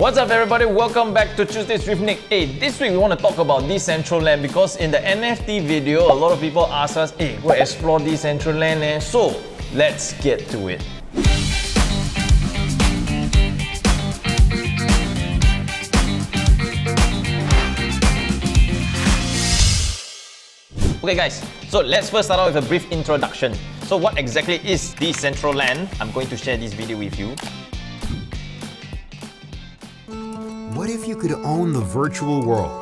What's up everybody, welcome back to Tuesdays with Nick. Hey, this week we want to talk about Decentraland because in the NFT video, a lot of people ask us, hey, go explore Decentraland eh? So, let's get to it. Okay guys, so let's first start out with a brief introduction. So what exactly is Decentraland? I'm going to share this video with you. What if you could own the virtual world?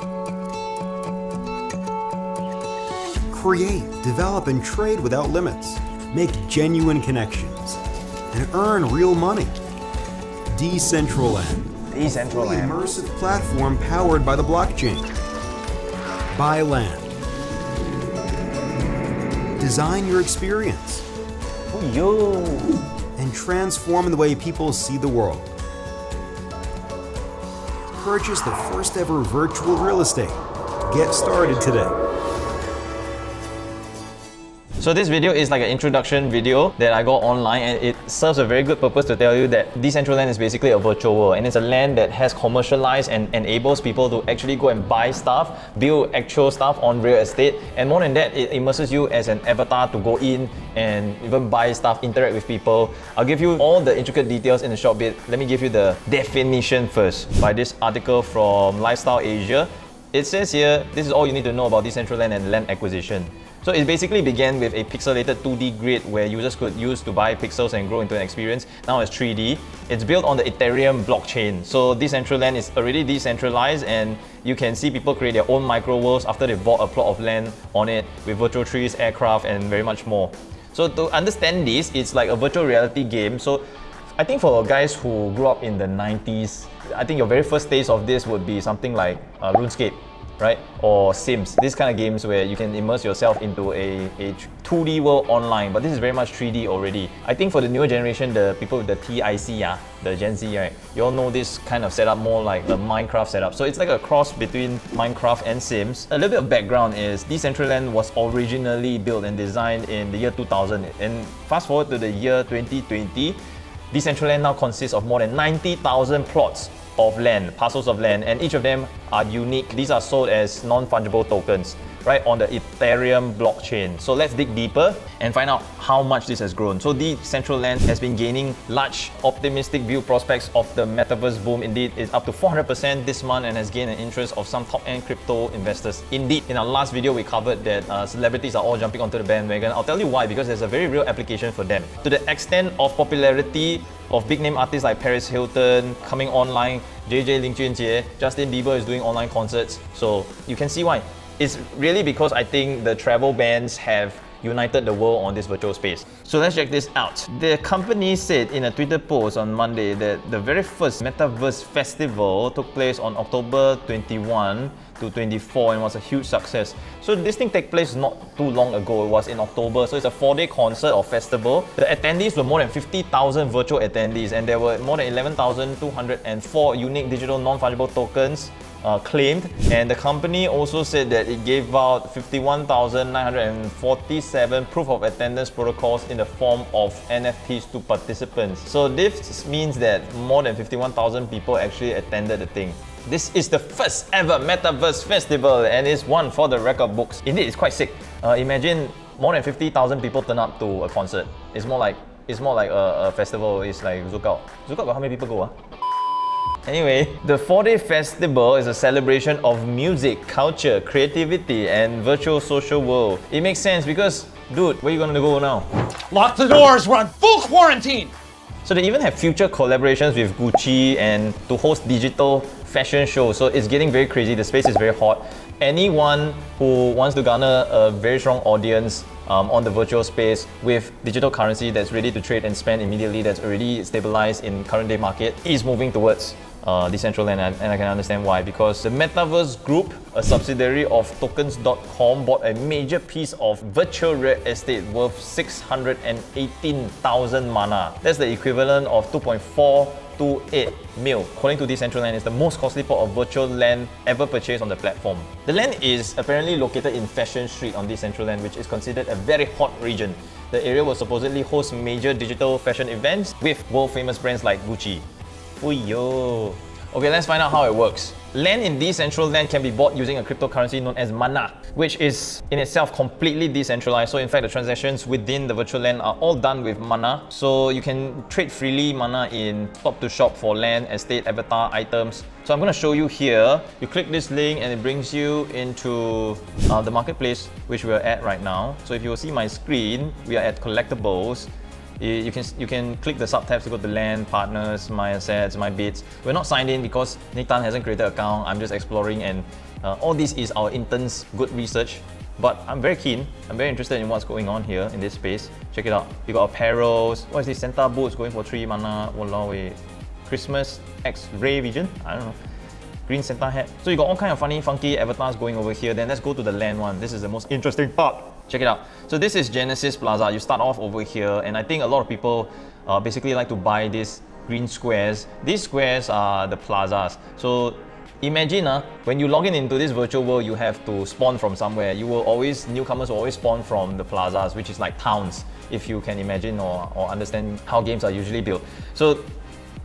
Create, develop, and trade without limits. Make genuine connections. And earn real money. Decentraland. Decentraland. immersive platform powered by the blockchain. Buy land. Design your experience. Oh, yo. and transform the way people see the world. Purchase the first ever virtual real estate. Get started today. So this video is like an introduction video that I got online and it serves a very good purpose to tell you that Decentraland is basically a virtual world and it's a land that has commercialized and enables people to actually go and buy stuff, build actual stuff on real estate and more than that, it immerses you as an avatar to go in and even buy stuff, interact with people. I'll give you all the intricate details in a short bit. Let me give you the definition first by this article from Lifestyle Asia. It says here, this is all you need to know about Decentraland and land acquisition. So it basically began with a pixelated 2D grid where users could use to buy pixels and grow into an experience. Now it's 3D. It's built on the Ethereum blockchain. So Decentraland is already decentralized and you can see people create their own micro worlds after they bought a plot of land on it with virtual trees, aircraft and very much more. So to understand this, it's like a virtual reality game. So I think for guys who grew up in the 90s, I think your very first taste of this would be something like uh, RuneScape right? Or Sims, these kind of games where you can immerse yourself into a, a 2D world online, but this is very much 3D already. I think for the newer generation, the people with the TIC, yeah, the Gen Z, right, you all know this kind of setup more like the Minecraft setup. So it's like a cross between Minecraft and Sims. A little bit of background is Decentraland was originally built and designed in the year 2000. And fast forward to the year 2020, Decentraland now consists of more than 90,000 plots of land, parcels of land, and each of them are unique. These are sold as non-fungible tokens, right, on the Ethereum blockchain. So let's dig deeper and find out how much this has grown. So Decentraland has been gaining large optimistic view prospects of the metaverse boom. Indeed, it's up to 400% this month and has gained an interest of some top-end crypto investors. Indeed, in our last video, we covered that uh, celebrities are all jumping onto the bandwagon. I'll tell you why, because there's a very real application for them. To the extent of popularity of big name artists like Paris Hilton coming online, JJ Lin Junjie, Justin Bieber is doing online concerts. So you can see why. It's really because I think the travel bans have united the world on this virtual space. So let's check this out. The company said in a Twitter post on Monday that the very first Metaverse Festival took place on October 21 to 24 and was a huge success. So this thing took place not too long ago. It was in October. So it's a four-day concert or festival. The attendees were more than 50,000 virtual attendees and there were more than 11,204 unique digital non-fungible tokens uh, claimed and the company also said that it gave out 51,947 proof of attendance protocols in the form of NFTs to participants. So this means that more than 51,000 people actually attended the thing. This is the first ever Metaverse Festival and it's one for the record books. Indeed, it's quite sick. Uh, imagine more than 50,000 people turn up to a concert. It's more like it's more like a, a festival. It's like. Zouk Out got how many people go? Ah? Anyway, the 4-day festival is a celebration of music, culture, creativity, and virtual social world. It makes sense because, dude, where you gonna go now? Lock the doors, we're on full quarantine! So they even have future collaborations with Gucci and to host digital fashion shows. So it's getting very crazy. The space is very hot. Anyone who wants to garner a very strong audience um, on the virtual space with digital currency that's ready to trade and spend immediately, that's already stabilized in current day market, is moving towards uh, Decentraland, and, and I can understand why. Because the Metaverse Group, a subsidiary of Tokens.com, bought a major piece of virtual real estate worth 618,000 mana. That's the equivalent of 2.428 mil. According to Decentraland, it's the most costly plot of virtual land ever purchased on the platform. The land is apparently located in Fashion Street on Decentraland, which is considered a very hot region. The area will supposedly host major digital fashion events with world famous brands like Gucci. Uyo. Okay, let's find out how it works. Land in Decentraland can be bought using a cryptocurrency known as Mana, which is in itself completely decentralized. So in fact, the transactions within the virtual land are all done with Mana. So you can trade freely Mana in top to shop for land, estate, avatar, items. So I'm going to show you here. You click this link and it brings you into uh, the marketplace, which we're at right now. So if you will see my screen, we are at collectibles you can you can click the subtabs to go to land, partners, my assets, my bits. We're not signed in because Nick Tan hasn't created an account. I'm just exploring and uh, all this is our interns' good research. But I'm very keen. I'm very interested in what's going on here in this space. Check it out. You got apparels. What is this? Santa boots going for three mana. Walao eh. Christmas X Ray Vision. I don't know. Green Santa hat. So you got all kind of funny, funky avatars going over here. Then let's go to the land one. This is the most interesting part. Check it out. So this is Genesis Plaza. You start off over here, and I think a lot of people uh, basically like to buy these green squares. These squares are the plazas. So imagine uh, when you log in into this virtual world, you have to spawn from somewhere. You will always, newcomers will always spawn from the plazas, which is like towns, if you can imagine or, or understand how games are usually built. So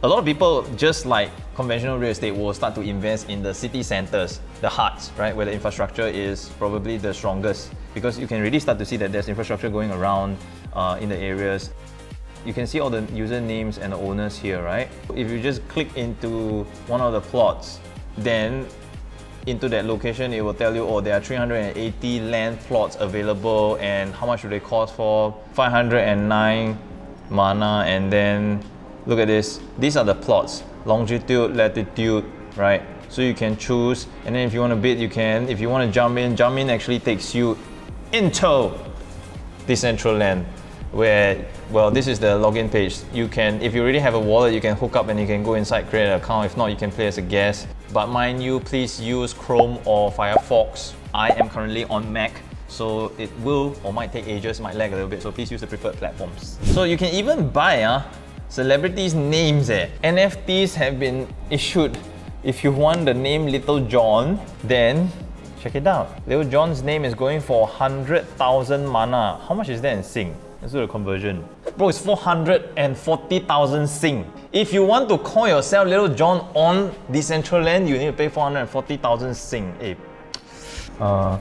a lot of people, just like conventional real estate, will start to invest in the city centers, the hearts, right, where the infrastructure is probably the strongest because you can really start to see that there's infrastructure going around uh, in the areas. You can see all the usernames and the owners here, right? If you just click into one of the plots, then into that location, it will tell you, oh, there are 380 land plots available and how much do they cost for? 509 mana and then look at this. These are the plots, longitude, latitude, right? So you can choose. And then if you want to bid, you can. If you want to jump in, jump in actually takes you into Decentraland where well this is the login page. You can if you already have a wallet you can hook up and you can go inside create an account. If not you can play as a guest. But mind you please use chrome or firefox. I am currently on mac so it will or might take ages might lag a little bit. So please use the preferred platforms. So you can even buy uh, celebrities names eh. nfts have been issued if you want the name little john then Check it out. Little John's name is going for 100,000 mana. How much is that in Sing? Let's do the conversion. Bro, it's 440,000 Sing. If you want to call yourself Little John on Decentraland, you need to pay 440,000 Sing. Hey, uh,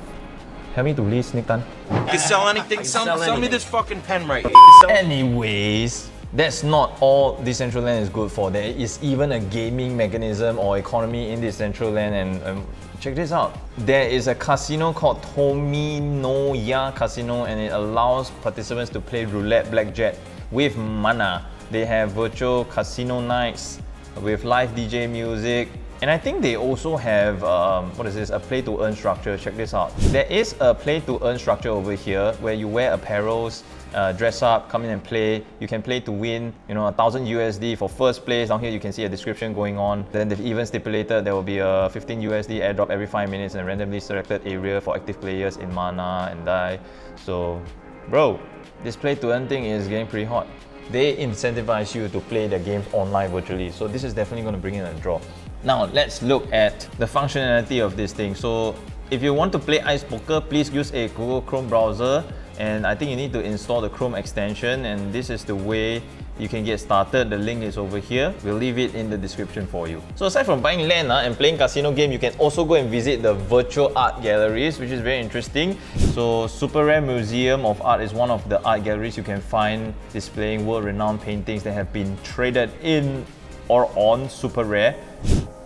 help me to list, Nick Tan. You can sell anything. Sell, sell, sell me this fucking pen right here. Anyways, that's not all Decentraland is good for. There is even a gaming mechanism or economy in Decentraland and um, check this out. There is a casino called Tominoya Casino and it allows participants to play roulette blackjack with mana. They have virtual casino nights with live DJ music, and I think they also have, um, what is this, a play to earn structure. Check this out. There is a play to earn structure over here where you wear apparels uh, dress up, come in and play. You can play to win, you know, a thousand USD for first place. Down here you can see a description going on. Then they've even stipulated there will be a 15 USD airdrop every five minutes in a randomly selected area for active players in Mana and Dai. So, bro, this play to earn thing is getting pretty hot. They incentivize you to play the games online virtually. So this is definitely going to bring in a draw. Now let's look at the functionality of this thing. So if you want to play Ice Poker, please use a Google Chrome browser and I think you need to install the Chrome extension and this is the way you can get started. The link is over here. We'll leave it in the description for you. So aside from buying land uh, and playing casino game, you can also go and visit the virtual art galleries, which is very interesting. So Super Rare Museum of Art is one of the art galleries you can find displaying world-renowned paintings that have been traded in or on Super Rare.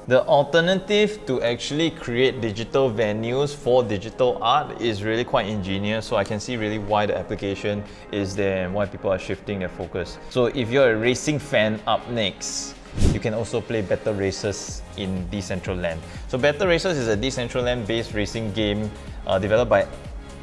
The alternative to actually create digital venues for digital art is really quite ingenious. So I can see really why the application is there and why people are shifting their focus. So if you're a racing fan up next, you can also play Battle Racers in Decentraland. So Battle Racers is a Decentraland based racing game uh, developed by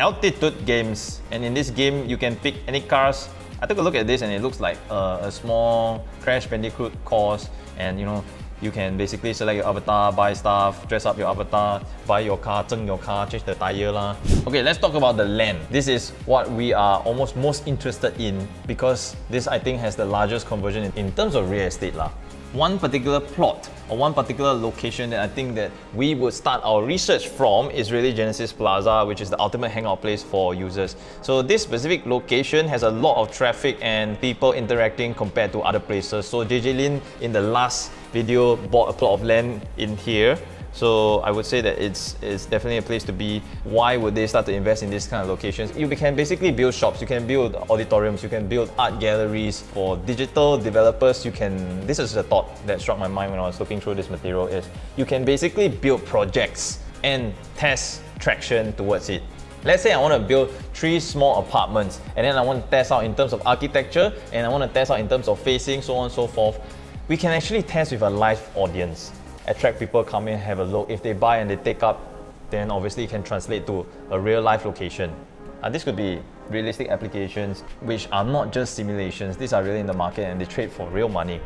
Altitude Games. And in this game, you can pick any cars. I took a look at this and it looks like a, a small Crash Bandicoot course and you know you can basically select your avatar, buy stuff, dress up your avatar, buy your car, zeng your car, change the tire lah. Okay, let's talk about the land. This is what we are almost most interested in because this I think has the largest conversion in, in terms of real estate lah. One particular plot or one particular location that I think that we would start our research from is really Genesis Plaza, which is the ultimate hangout place for users. So this specific location has a lot of traffic and people interacting compared to other places. So JJ Lin in the last video bought a plot of land in here so I would say that it's, it's definitely a place to be. Why would they start to invest in these kind of locations? You can basically build shops, you can build auditoriums, you can build art galleries. For digital developers, you can, this is the thought that struck my mind when I was looking through this material is, you can basically build projects and test traction towards it. Let's say I want to build three small apartments and then I want to test out in terms of architecture and I want to test out in terms of facing, so on and so forth. We can actually test with a live audience attract people come in, have a look. If they buy and they take up, then obviously it can translate to a real life location. And this could be realistic applications which are not just simulations. These are really in the market and they trade for real money.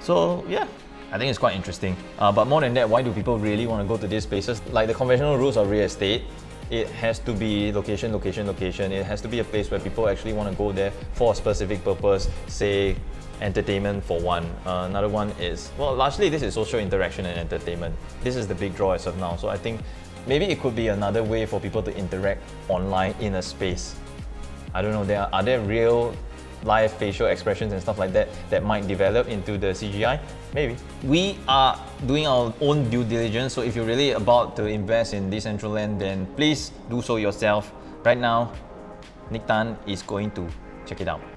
So yeah, I think it's quite interesting. Uh, but more than that, why do people really want to go to these places? Like the conventional rules of real estate, it has to be location, location, location. It has to be a place where people actually want to go there for a specific purpose, say entertainment for one. Uh, another one is, well, largely this is social interaction and entertainment. This is the big draw as of now. So I think maybe it could be another way for people to interact online in a space. I don't know, there are, are there real live facial expressions and stuff like that that might develop into the CGI? Maybe. We are doing our own due diligence, so if you're really about to invest in Decentraland, then please do so yourself. Right now, Nick Tan is going to check it out.